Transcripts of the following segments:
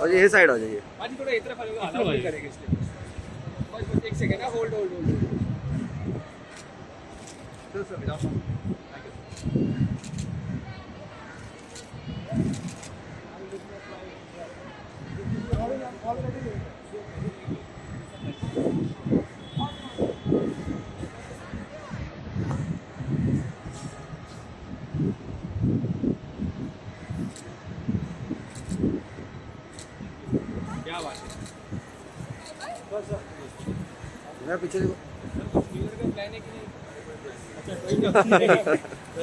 और ये साइड हो जाइए। Thank थोड़ा इस तरफ़ आ जाओ अलाउ नहीं करेंगे इसलिए बस बस एक सेकंड ना hold hold hold sir sir without क्या बात है बस मेरा पीछे देखो न्यू ईयर का प्लान है कि नहीं अच्छा कोई नहीं घर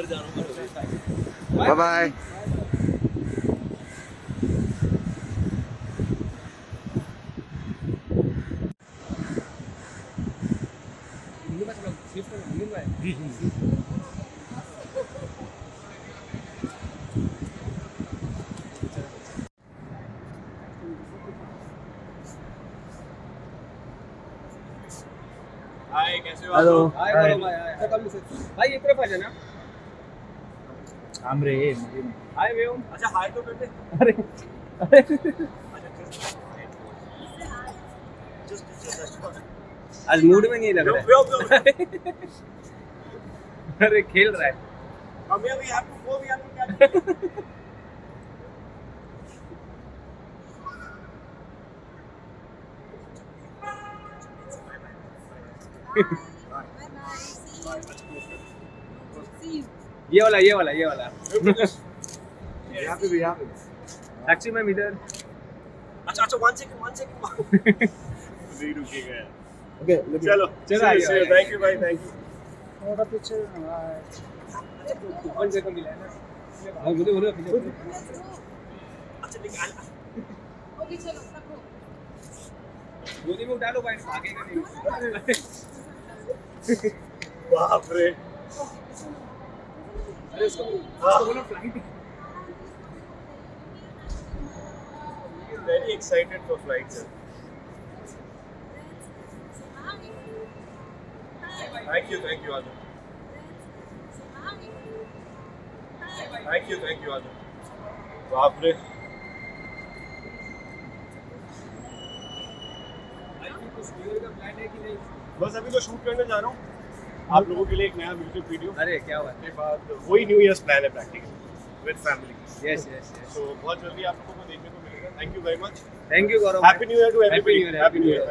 जा रहा हूँ बाय बाय में शिफ्ट हाय कैसे हो हेलो। हाय भाई। हाय से भाई ये तरफ़ आ जाना। आमरे हाय वेम अच्छा हाय तो करते। अरे आज मूड में नहीं लग रहा है। अरे खेल रहा है। हम to go we have to catch ये वाला ये वाला ये वाला यहाँ पे भी यहाँ पे टैक्सी में इधर। अच्छा अच्छा वन सेकंड वन सेकंड नहीं रुकेगा ओके चलो चलो। थैंक यू भाई थैंक यू थोड़ा पीछे वन सेकंड मिला है ना? हाँ बोलो बोलो अच्छा निकाल गोदी में उठा लो भाई भागेगा नहीं। बाप रे अरे flight very excited for flight sir thank you thank you Adam thank you thank you Adam बाप रे का प्लान है कि नहीं बस अभी तो शूट करने जा रहा हूँ। आप लोगों के लिए एक नया म्यूज़िक वीडियो अरे क्या हुआ के बाद वही न्यू ईयर्स प्लान है practically with family yes yes yes तो बहुत जल्दी आप लोगों को देखने को मिलेगा। Thank you very much thank you Gaurav happy new year to everybody New Year, happy new year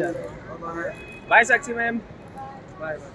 Year. Bye Sakshi ma'am bye bye